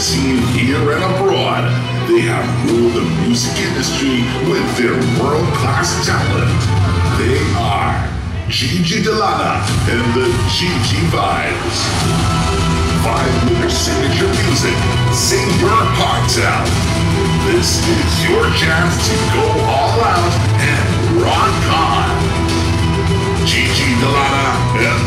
scene here and abroad. They have ruled the music industry with their world-class talent. They are Gigi De Lana and the Gigi Vibes. Five minute signature music. Sing your heart out. This is your chance to go all out and rock on. Gigi De Lana and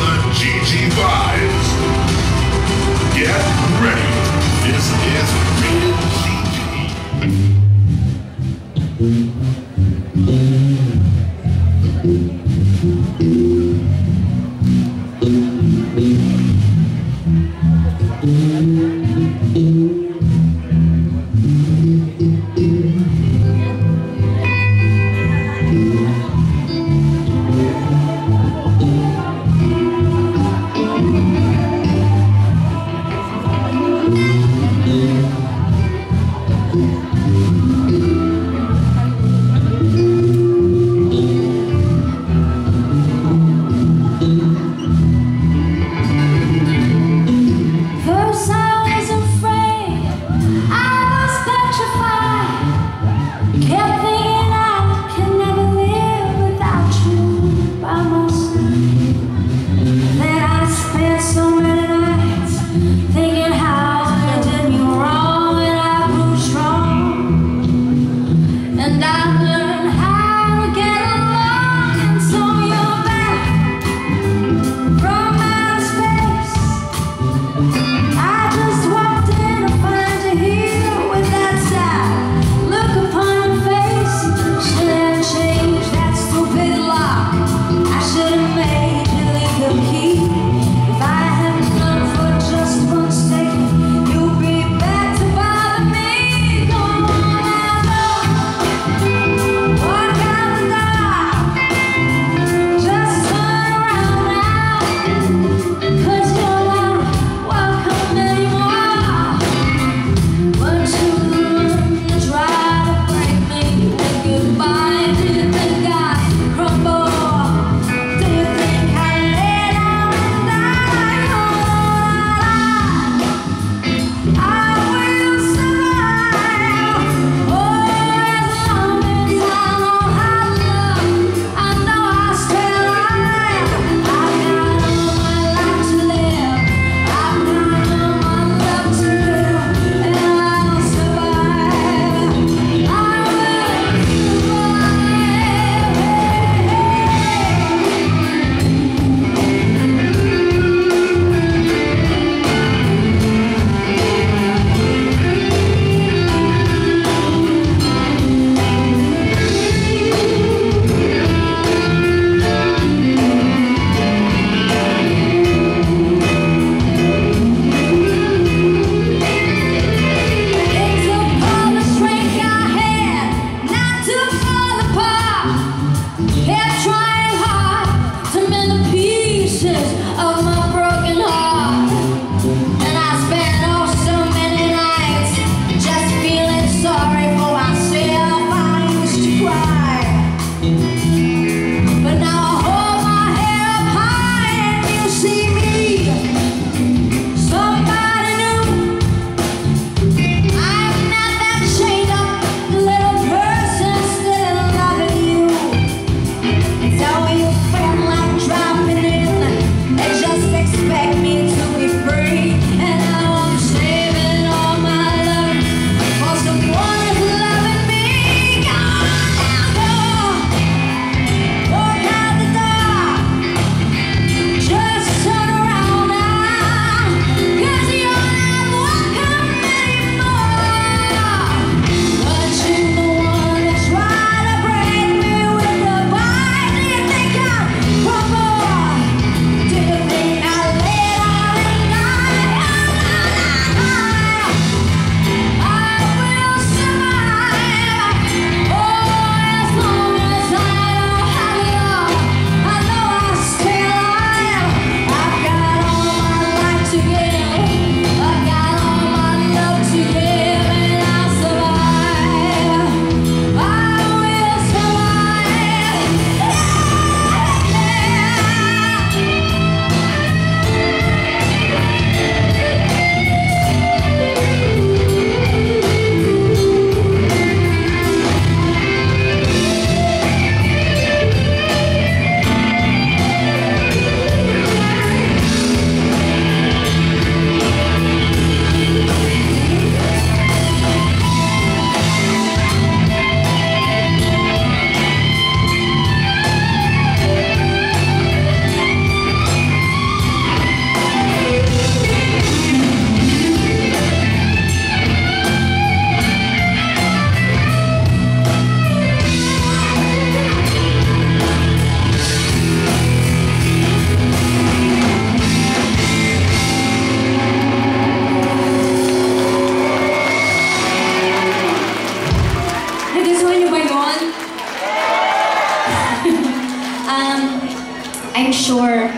sure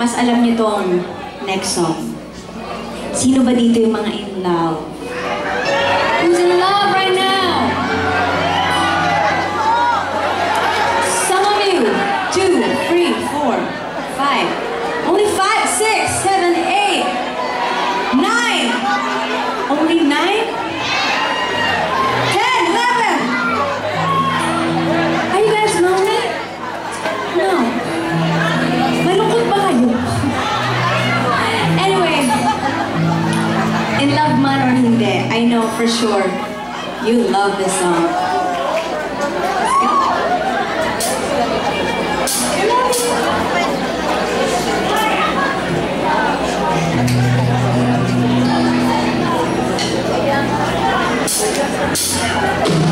mas alam niyo tong next song. Sino ba dito yung mga in love? Who's in love right now? Some of you. Two, three, four, five. Only five, six, seven, eight, nine. Only nine? In love man or hindi, I know for sure you love this song. Let's.